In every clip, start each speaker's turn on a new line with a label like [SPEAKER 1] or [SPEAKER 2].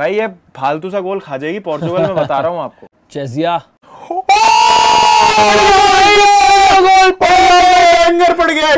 [SPEAKER 1] फालतू सा गोल खा जाएगी पोर्चुगल में बता रहा हूँ आपको।
[SPEAKER 2] चेजिया।
[SPEAKER 1] गोल बैंगर पड़ गया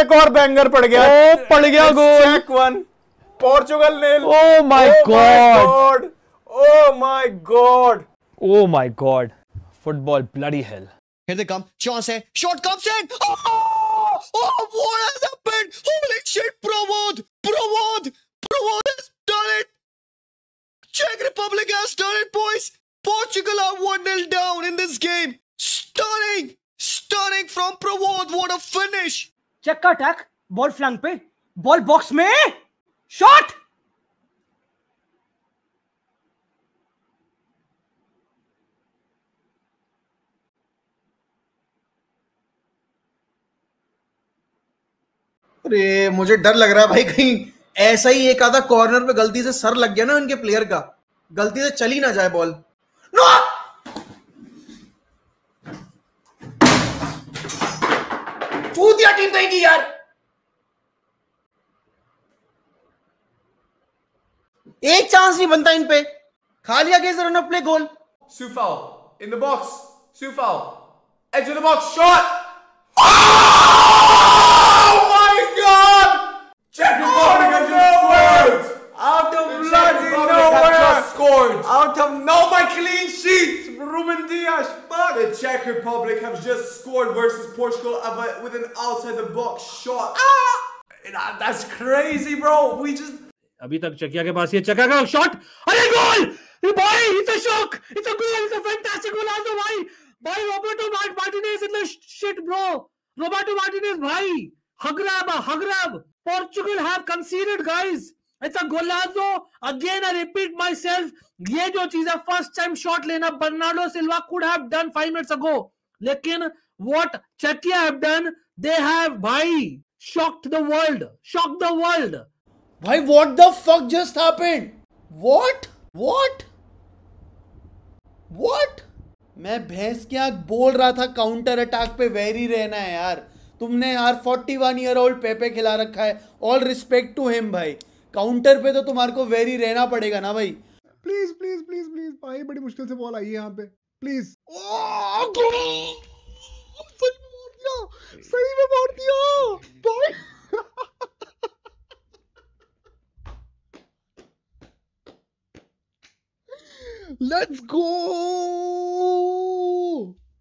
[SPEAKER 1] एक और बैंगर पड़ गया।
[SPEAKER 2] ओ, पड़ गया गोल।
[SPEAKER 1] चेक वन पोर्चुगल ने
[SPEAKER 2] ओ my God
[SPEAKER 1] oh my God
[SPEAKER 2] oh my God football bloody hell
[SPEAKER 3] Here they come. Chance hai. Shot comes in. Oh! Oh, what happened? Holy shit, Pramod! Pramod! Pramod has done it! Czech Republic has done it, boys! Portugal are 1-0 down in this game. Stunning! Stunning from Pramod. What a finish!
[SPEAKER 4] चेक का attack ball flank पे ball box में shot
[SPEAKER 5] अरे मुझे डर लग रहा है भाई कहीं ऐसा ही एक आधा कॉर्नर पे गलती से सर लग गया ना उनके प्लेयर का गलती से चली ना जाए बॉल टीम तो एक चांस नहीं बनता इनपे खा लिया गेज रन अपने गोल
[SPEAKER 6] सुफाओ in the box सुफाओ edge in the box shot Oh my. Just scored! Out of no my clean sheet! Ruben Diaz, fuck! The Czech Republic have just scored versus Portugal of a- with an outside the box shot. Ah! That- That's crazy, bro. We just
[SPEAKER 7] अभी तक चकिया के पास ये चकिया का shot अरे goal भाई it's a shock it's a goal it's a fantastic goal also भाई भाई Roberto Martinez in the shit bro Roberto Martinez भाई हगराब हगराब Portugal have conceded guys it's golazo again I repeat myself ये जो चीज़ है फ़र्स्ट टाइम शॉट लेना Bernardo Silva could have done 5 minutes ago लेकिन व्हाट चकिया हैव डन दे हैव भाई, shocked the world, shocked the world.
[SPEAKER 5] भाई what the fuck just happened what what what मैं भैंस की आँख बोल रहा था काउंटर अटैक पे वेरी रहना है यार। तुमने यार 41 ईयर ओल्ड पेपे खिला रखा है। ऑल रिस्पेक्ट टू हिम भाई। काउंटर पे तो तुम्हारे को वेरी रहना पड़ेगा ना भाई।
[SPEAKER 8] प्लीज़ प्लीज़ प्लीज़ प्लीज़ भाई बड़ी मुश्किल से बॉल आई है यहाँ पे। प्लीज़ सही में मार दिया। सही में मार दिया। भाई। Let's go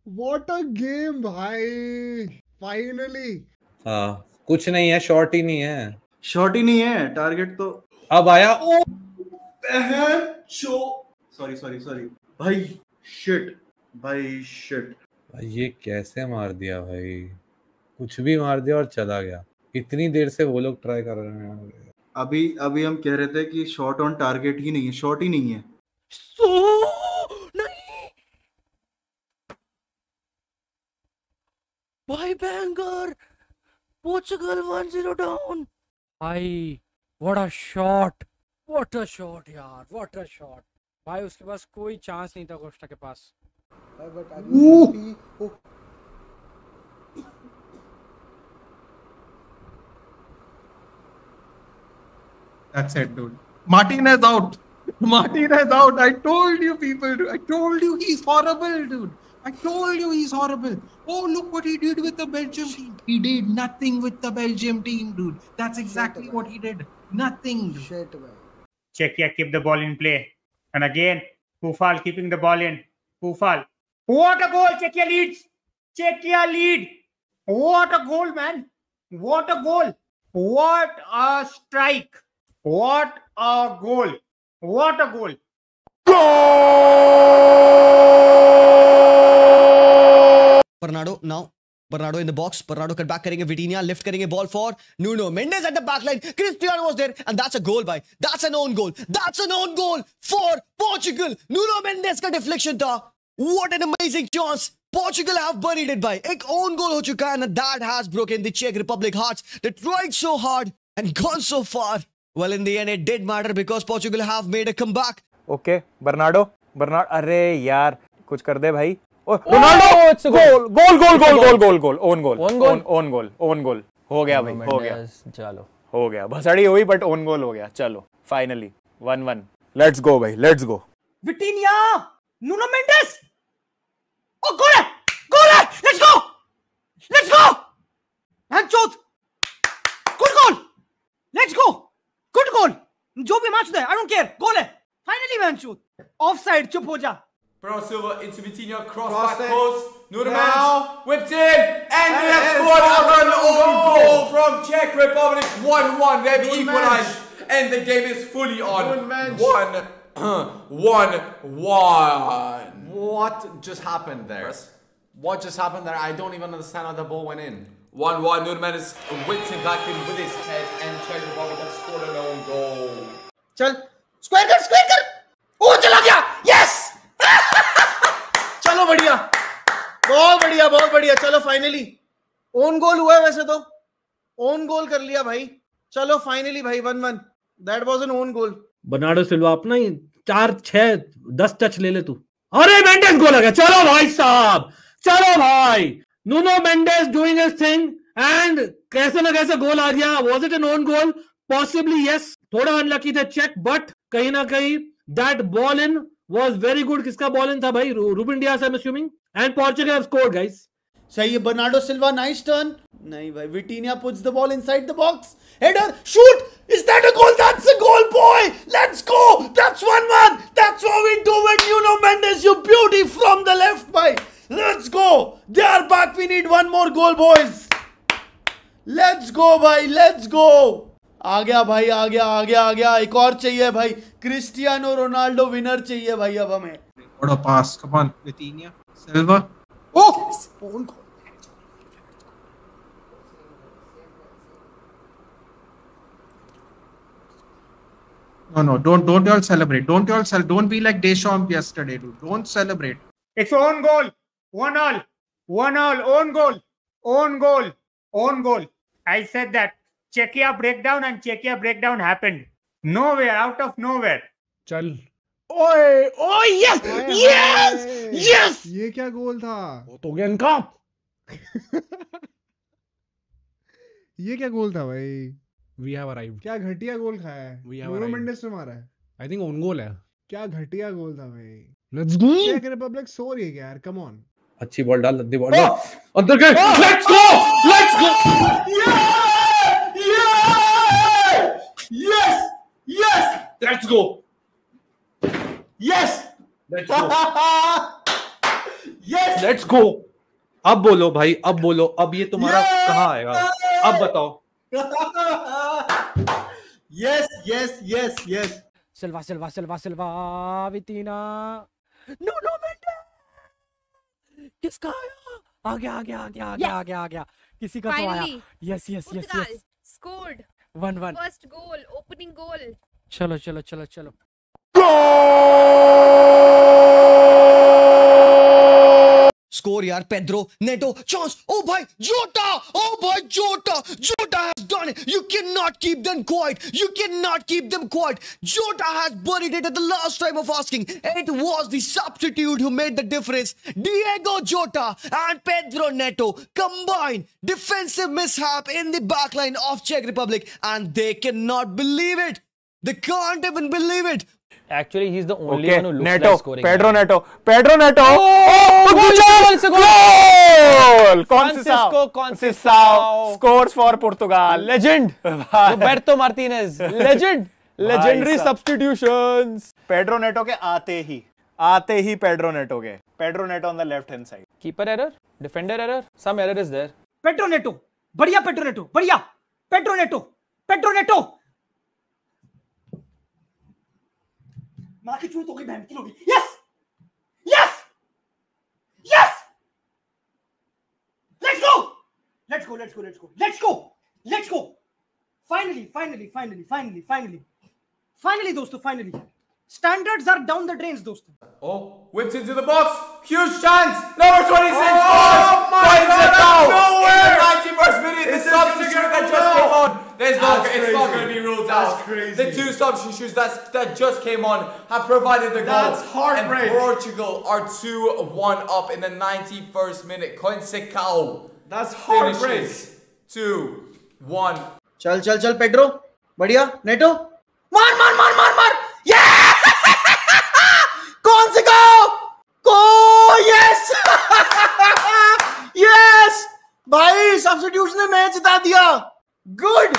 [SPEAKER 8] what a game भाई। फाइनली
[SPEAKER 9] हाँ कुछ नहीं है शॉर्ट ही नहीं है।
[SPEAKER 5] शॉट ही नहीं है टारगेट तो।
[SPEAKER 9] अब आया। ओ
[SPEAKER 5] सॉरी सॉरी सॉरी भाई शिट भाई शिट
[SPEAKER 9] भाई ये कैसे मार दिया भाई? कुछ भी मार दिया और चला गया। इतनी देर से वो लोग ट्राई कर रहे हैं।
[SPEAKER 5] अभी अभी हम कह रहे थे कि शॉट ऑन टारगेट ही नहीं है शॉट ही नहीं है।
[SPEAKER 7] सो नहीं। भाई बैंगर पोर्चुगल 1-0 डाउन भाई what a shot what a shot यार व्हाट अ शॉट भाई उसके पास कोई चांस नहीं था कोस्टा के पास
[SPEAKER 8] That's it, dude. Martinez out. Martinez out. I told you, people. I told you he's horrible, dude. I told you he's horrible. Oh, look what he did with the Belgium team. He did nothing with the Belgium team, dude. That's exactly what he did. Nothing. Dude.
[SPEAKER 10] Czechia keep the ball in play. And again, Pufal keeping the ball in. Pufal. What a goal! Czechia leads! Czechia lead! What a goal, man! What a goal! What a strike! What a goal! What a goal! goal!
[SPEAKER 3] Bernardo now. Bernardo in the box. Bernardo cut back करेंगे Vitinha lift करेंगे ball for Nuno Mendes at the back line. Cristiano was there and that's a goal by. That's an own goal. That's an own goal for Portugal. Nuno Mendes का deflection था. What an amazing chance. Portugal have buried it by. एक own goal हो चुका है and that has broken the Czech Republic hearts. They tried so hard and gone so far. Well, in the end, it did matter because Portugal have made a comeback.
[SPEAKER 1] Okay Bernardo Bernard अरे यार कुछ कर दे भाई Ronaldo goal goal goal goal goal goal goal
[SPEAKER 2] own goal
[SPEAKER 1] own goal own goal हो गया भाई हो गया।
[SPEAKER 2] चलो।
[SPEAKER 1] हो गया भसड़ी हुई बट ओन गोल हो गया चलो finally one one let's go भाई let's go
[SPEAKER 4] Vitinha Nuno Mendes. Oh goal goal let's go let's go and चोट good goal let's go good goal जो भी मैच दे आई डोंट केयर गोल है। Finally man shoot of चुप हो जा।
[SPEAKER 6] Bruno Silva into Vitinha, cross,
[SPEAKER 5] cross
[SPEAKER 6] back post. Nurmans whipped in, and, we have scored an own
[SPEAKER 5] goal
[SPEAKER 6] from Czech Republic. 1-1.
[SPEAKER 5] They've
[SPEAKER 6] equalized, and the game is fully on. One, one, one.
[SPEAKER 11] What just happened there? Press. What just happened there? I don't even understand how the ball went in.
[SPEAKER 6] 1-1. Nurmans whipped it back in with his head, and Czech Republic have scored an own goal.
[SPEAKER 5] Chal, square cut, square cut. Oh, chala gaya. चलो बढ़िया। बहुत बढ़िया बहुत बढ़िया। चलो finally own goal हुआ है वैसे तो। ओन गोल कर लिया भाई। चलो फाइनली भाई one one that was an own goal
[SPEAKER 7] Bernardo Silva अपना ही चार, छह, दस टच ले ले तू। अरे मेंडेस गोल आ गया। चलो भाई साहब। चलो भाई। Nuno Mendes doing his thing and कैसे ना कैसे गोल आ गया। Was it an own goal possibly yes थोड़ा अनलकी थे चेक बट कहीं ना कहीं that ball in was very good. Kiska ball in tha bhai? Ruben Diaz, I'm assuming. And Portugal have scored,
[SPEAKER 5] guys. Sahi Bernardo Silva, nice turn. Nahi bhai, Vitinha puts the ball inside the box. Header, shoot! Is that a goal? That's a goal, boy! Let's go! That's 1-1! That's what we do when you know Mendes, you beauty from the left, boy! Let's go! They are back, we need one more goal, boys! Let's go, boy! Let's go! आ गया भाई आ गया आ गया आ गया एक और चाहिए भाई क्रिस्टियानो रोनाल्डो विनर चाहिए भाई अब हमें
[SPEAKER 8] What a pass. Come on, Vitinha. Silva. Oh! No, no, don't don't y'all celebrate. Don't y'all cel- don't be like Deschamps yesterday, dude. Don't celebrate.
[SPEAKER 10] It's own goal. One all. One all. Own goal. Own goal. Own goal. I said that. Czechia breakdown and Czechia breakdown happened. Nowhere, out of nowhere.
[SPEAKER 2] चल।
[SPEAKER 1] ओए ओए yes yes yes
[SPEAKER 12] ये क्या गोल था?
[SPEAKER 2] वो तो गया इनका।
[SPEAKER 12] ये क्या गोल था भाई?
[SPEAKER 2] वी हैव अराइव्ड
[SPEAKER 12] क्या घटिया गोल खाया है।
[SPEAKER 2] We have
[SPEAKER 12] Bruno
[SPEAKER 2] arrived.
[SPEAKER 12] Mendes ने मारा है।
[SPEAKER 2] आई थिंक ओन गोल है।
[SPEAKER 12] क्या घटिया गोल था भाई।
[SPEAKER 2] लेट्स गो
[SPEAKER 12] चेक रिपब्लिक सो रही है क्या यार? कम ऑन
[SPEAKER 9] अच्छी बॉल डाल लद्दी बॉल अंदर गए। Let's go let's go
[SPEAKER 6] Yes!
[SPEAKER 9] Let's go.
[SPEAKER 6] Yes.
[SPEAKER 9] Let's go.
[SPEAKER 6] yes.
[SPEAKER 9] Let's go. अब बोलो भाई अब बोलो। अब ये तुम्हारा yes! कहाँ आएगा? अब बताओ।
[SPEAKER 6] Yes yes yes yes
[SPEAKER 4] Silva Silva Silva Silva no no मेंटे किसका आया? आ गया आ गया आ गया आ गया आ गया आ गया किसी का तो आया। Yes yes yes yes
[SPEAKER 13] scored
[SPEAKER 4] one one
[SPEAKER 13] first goal opening goal
[SPEAKER 4] चलो, चलो, चलो, चलो.
[SPEAKER 3] Score yaar, Pedro, Neto, chance. Oh boy, Jota! Oh boy, Jota! Jota has done it. You cannot keep them quiet. You cannot keep them quiet. Jota has buried it at the last time of asking. It was the substitute who made the difference. Diego Jota and Pedro Neto combined defensive mishap in the backline of Czech Republic, and they cannot believe it. They can't even believe it.
[SPEAKER 2] Actually, he's the only
[SPEAKER 1] Okay,
[SPEAKER 2] one who looks
[SPEAKER 1] Neto,
[SPEAKER 2] like scoring.
[SPEAKER 1] Pedro Neto, Pedro Neto.
[SPEAKER 2] Oh,
[SPEAKER 1] good
[SPEAKER 2] goal,
[SPEAKER 1] goal, goal.
[SPEAKER 2] Francisco
[SPEAKER 1] Conceição scores for Portugal.
[SPEAKER 2] Legend. Roberto Martinez. Legend. Legendary substitutions.
[SPEAKER 1] Pedro Neto के आते ही आते ही Pedro Neto के Pedro Neto on the left hand side
[SPEAKER 2] Keeper error. Defender error. Some error is there.
[SPEAKER 4] Pedro Neto. बढ़िया Pedro Neto. बढ़िया. Pedro Neto. Pedro Neto. malaki chui toki bhem ki logi yes! Yes! Yes! Let's go! Let's go let's go let's go. Let's go! Let's go! Finally finally finally finally finally. Finally dosto finally. Standards are down the drains dosto
[SPEAKER 6] oh whips into the box. Huge chance. Number 26
[SPEAKER 1] oh! it's
[SPEAKER 6] not going to be ruled
[SPEAKER 1] that's
[SPEAKER 6] out.
[SPEAKER 1] Crazy.
[SPEAKER 6] The two substitutes that that just came on have provided the
[SPEAKER 1] that's. Heartbreak.
[SPEAKER 6] And Portugal are 2 1 up in the 91st minute. Coinsecao.
[SPEAKER 1] That's heartbreak.
[SPEAKER 6] 2 1.
[SPEAKER 5] Chal, chal, chal, Pedro. Badia, Neto. Mar, mar, mar, mar, mar. Yeah! Coinsecao! Goal! Yes! yes! भाई substitute ने match जिता दिया Good.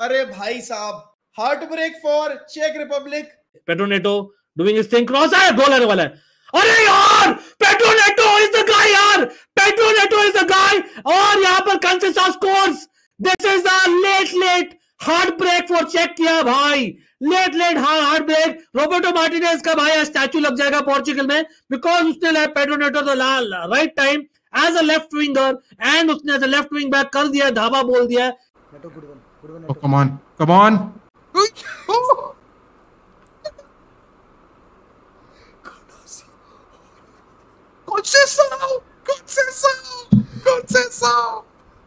[SPEAKER 5] अरे भाई साहब heart break for check Republic
[SPEAKER 7] Pedro Neto doing his thing cross है goal आने वाला है। अरे यार Pedro Neto is the guy यार। Pedro Neto is the guy और यहाँ पर Conceição scores this is the late late heartbreak for check किया भाई। Late late heartbreak Roberto Martinez का भाई स्टैचू लग जाएगा पोर्चुगल में। बिकॉज़ उसने लाया Pedro Neto the right time as a left winger and उसने as a left wing back कर दिया धावा बोल दिया।
[SPEAKER 8] Oh, come on. Come on.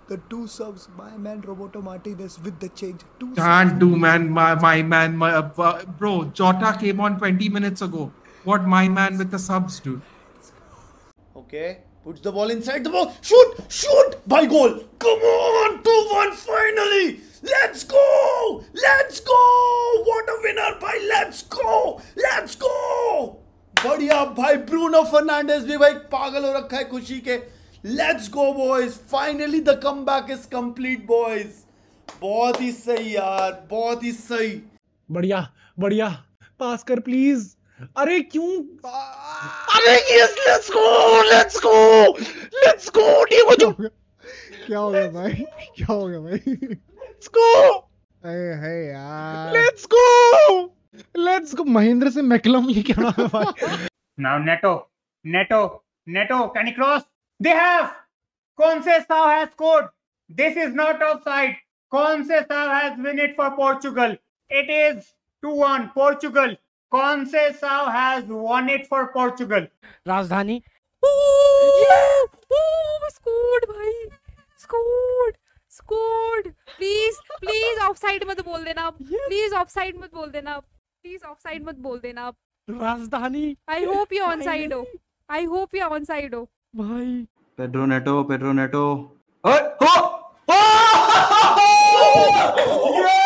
[SPEAKER 6] The two subs, my man Roberto Martinez with the change. Two
[SPEAKER 8] Can't do, man. My, my man, my, uh, bro. Jota came on 20 minutes ago. What my man with the subs, dude?
[SPEAKER 5] Okay, puts the ball inside the ball. Shoot! Shoot! By goal! Come on! 2 1 finally! Let's go! Let's go! What a winner by Let's go! Let's go! बढ़िया भाई Bruno Fernandes भी भाई पागल हो रखा है खुशी के let's go boys finally the comeback is complete boys बहुत ही सही यार बहुत ही सही
[SPEAKER 12] बढ़िया बढ़िया पास कर प्लीज़ अरे क्यों?
[SPEAKER 1] अरे yes let's go let's go let's go Diego जो
[SPEAKER 12] क्या हो गया भाई? क्या हो गया भाई?
[SPEAKER 1] लेट्स गो
[SPEAKER 12] अरे है यार।
[SPEAKER 1] लेट्स गो
[SPEAKER 12] लेट्स गो महेंद्र से मैकलम ये क्या नाम है भाई?
[SPEAKER 10] Now Neto Neto Neto can you cross they have कौन से Sao has score this is not offside कौन से Sao has win it for Portugal it is 2-1 Portugal Portugal. Conceição has won it for Portugal.
[SPEAKER 14] राजधानी।
[SPEAKER 13] स्कोर्ड भाई। Scored scored please please offside मत बोल देना। Please offside मत बोल देना। प्लीज़ ऑफसाइड मत बोल देना।
[SPEAKER 14] राजधानी।
[SPEAKER 13] I hope you on side हो I hope you on side हो
[SPEAKER 14] भाई।
[SPEAKER 15] Pedro Neto Pedro Neto.
[SPEAKER 5] Yes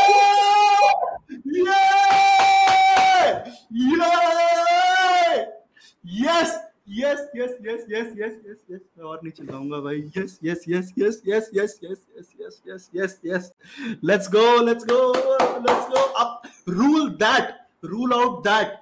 [SPEAKER 5] yes yes yes yes yes yes yes मैं और नहीं चिल्लाऊँगा भाई yes yes yes yes yes yes yes yes yes yes yes yes let's go let's go let's go up rule that rule out that